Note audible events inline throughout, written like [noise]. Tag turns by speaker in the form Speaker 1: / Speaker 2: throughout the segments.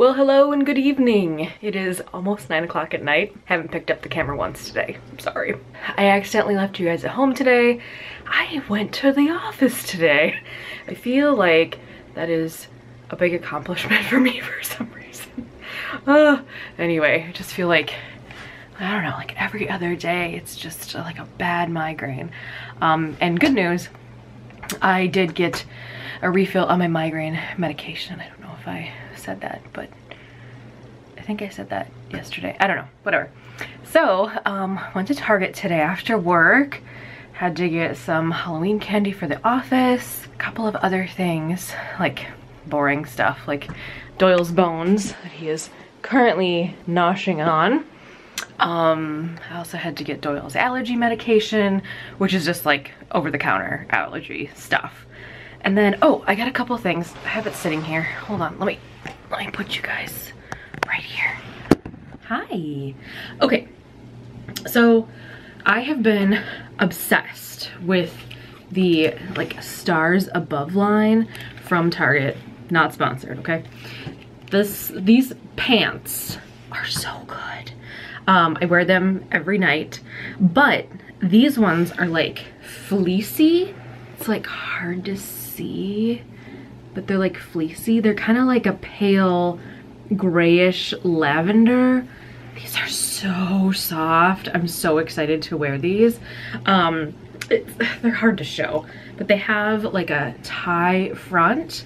Speaker 1: Well, hello and good evening. It is almost nine o'clock at night. Haven't picked up the camera once today. I'm sorry. I accidentally left you guys at home today. I went to the office today. I feel like that is a big accomplishment [laughs] for me for some reason. Uh, anyway, I just feel like, I don't know, like every other day, it's just like a bad migraine. Um, and good news, I did get a refill on my migraine medication. I don't know if I said that, but I think I said that yesterday. I don't know, whatever. So, um, went to Target today after work. Had to get some Halloween candy for the office. A couple of other things, like boring stuff, like Doyle's bones that he is currently noshing on. Um, I also had to get Doyle's allergy medication, which is just like over-the-counter allergy stuff. And then, oh, I got a couple things. I have it sitting here. Hold on, let me let me put you guys right here. Hi. Okay, so I have been obsessed with the like stars above line from Target, not sponsored, okay? This, these pants are so good. Um, I wear them every night, but these ones are like fleecy. It's like hard to see but they're like fleecy. They're kind of like a pale grayish lavender. These are so soft. I'm so excited to wear these. Um, [sighs] they're hard to show, but they have like a tie front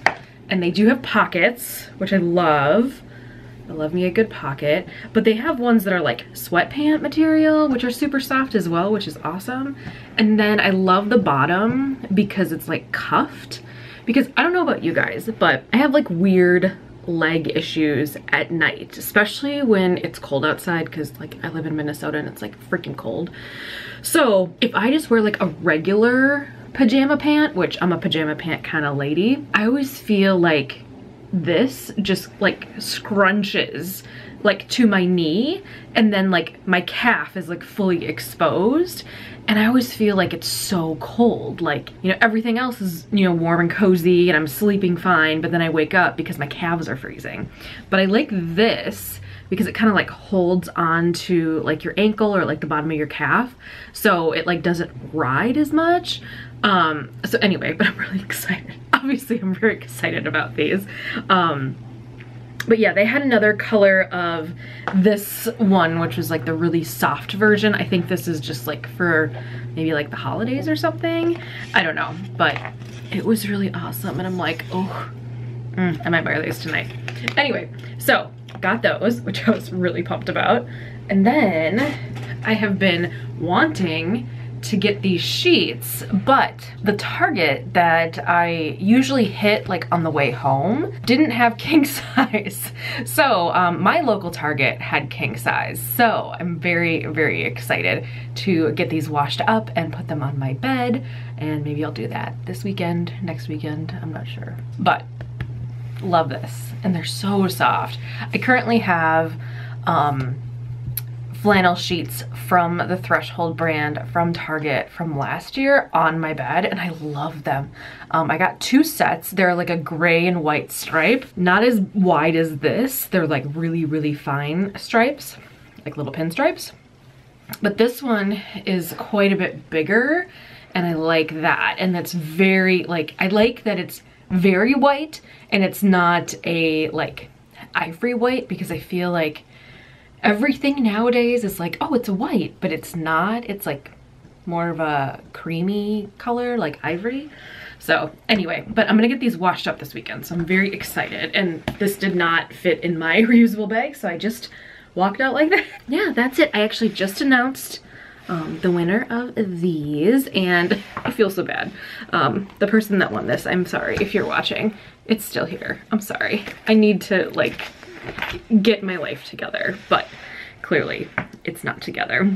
Speaker 1: and they do have pockets, which I love. I love me a good pocket, but they have ones that are like sweatpant material, which are super soft as well, which is awesome. And then I love the bottom because it's like cuffed because I don't know about you guys, but I have like weird leg issues at night, especially when it's cold outside because like I live in Minnesota and it's like freaking cold. So if I just wear like a regular pajama pant, which I'm a pajama pant kind of lady, I always feel like this just like scrunches like to my knee and then like my calf is like fully exposed and I always feel like it's so cold. Like, you know, everything else is, you know, warm and cozy and I'm sleeping fine, but then I wake up because my calves are freezing. But I like this because it kind of like holds on to like your ankle or like the bottom of your calf. So it like doesn't ride as much. Um, so anyway, [laughs] but I'm really [laughs] excited. Obviously, I'm very excited about these. Um, but yeah, they had another color of this one, which was like the really soft version. I think this is just like for maybe like the holidays or something. I don't know, but it was really awesome. And I'm like, oh, mm, I might wear these tonight. Anyway, so got those, which I was really pumped about. And then I have been wanting to get these sheets, but the Target that I usually hit like on the way home didn't have [laughs] king size. So um, my local Target had king size. So I'm very, very excited to get these washed up and put them on my bed. And maybe I'll do that this weekend, next weekend, I'm not sure. But love this. And they're so soft. I currently have um, flannel sheets from the Threshold brand from Target from last year on my bed and I love them. Um, I got two sets. They're like a gray and white stripe. Not as wide as this. They're like really, really fine stripes, like little pinstripes. But this one is quite a bit bigger and I like that. And that's very, like, I like that it's very white and it's not a like ivory white because I feel like everything nowadays is like, oh, it's white, but it's not. It's like more of a creamy color, like ivory. So anyway, but I'm gonna get these washed up this weekend, so I'm very excited. And this did not fit in my [laughs] reusable bag, so I just walked out like that. Yeah, that's it. I actually just announced um, the winner of these, and I feel so bad. Um, the person that won this, I'm sorry if you're watching. It's still here. I'm sorry. I need to like get my life together, but clearly it's not together.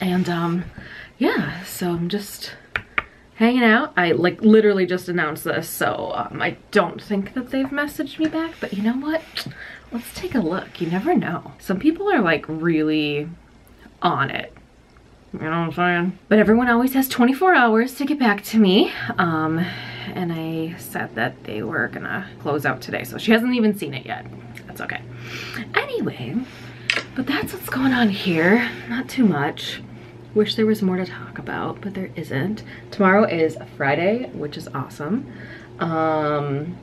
Speaker 1: And um, yeah, so I'm just hanging out. I like literally just announced this, so um, I don't think that they've messaged me back, but you know what? Let's take a look. You never know. Some people are like really on it. You know what I'm saying? But everyone always has 24 hours to get back to me. Um, and I said that they were gonna close out today, so she hasn't even seen it yet. That's okay. Anyway, but that's what's going on here. Not too much. Wish there was more to talk about, but there isn't. Tomorrow is Friday, which is awesome. Um,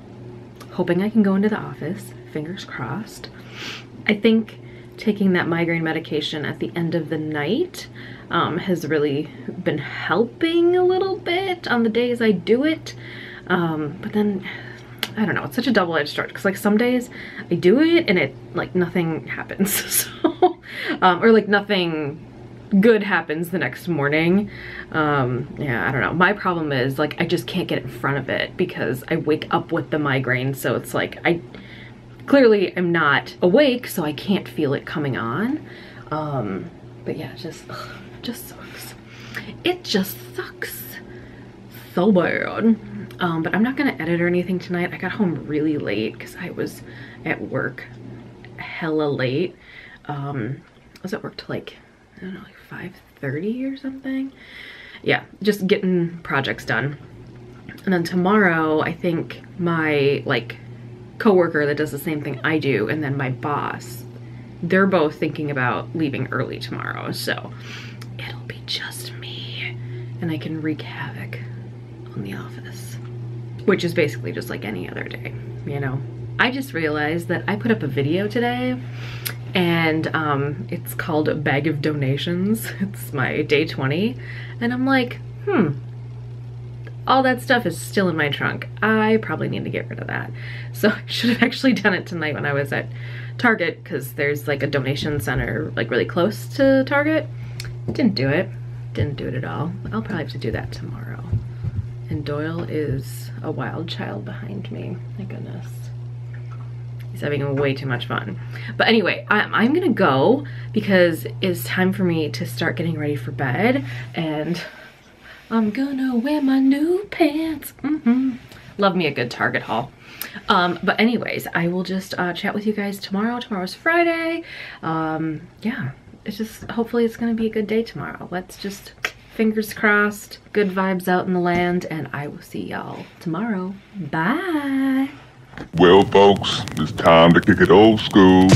Speaker 1: hoping I can go into the office, fingers crossed. I think taking that migraine medication at the end of the night um, has really been helping a little bit on the days I do it. Um, but then, I don't know, it's such a double-edged sword because like some days I do it and it like nothing happens. [laughs] so, um, or like nothing good happens the next morning. Um, yeah, I don't know. My problem is like I just can't get in front of it because I wake up with the migraine. So it's like I clearly am not awake, so I can't feel it coming on. Um, but yeah, just, ugh, just sucks. It just sucks so bad. Um, but I'm not gonna edit or anything tonight. I got home really late because I was at work hella late. Um, I was at work till like, I don't know, like 5.30 or something. Yeah, just getting projects done. And then tomorrow, I think my like coworker that does the same thing I do and then my boss, they're both thinking about leaving early tomorrow. So it'll be just me and I can wreak havoc on the office, which is basically just like any other day, you know? I just realized that I put up a video today and um, it's called Bag of Donations. [laughs] It's my day 20. And I'm like, hmm, all that stuff is still in my trunk. I probably need to get rid of that. [laughs] So I should have actually done it tonight when I was at Target because there's like a donation center like really close to Target. Didn't do it. Didn't do it at all. I'll probably have to do that tomorrow. And Doyle is a wild child behind me. My goodness. He's having way too much fun. But anyway, I'm, I'm gonna go because it's time for me to start getting ready for bed and I'm gonna wear my new pants. Mm -hmm. Love me a good Target haul. Um, but anyways, I will just uh, chat with you guys tomorrow. Tomorrow's Friday. Um, yeah, it's just, hopefully it's gonna be a good day tomorrow. Let's just, fingers crossed, good vibes out in the land, and I will see y'all tomorrow. Bye.
Speaker 2: Well, folks, it's time to kick it old school.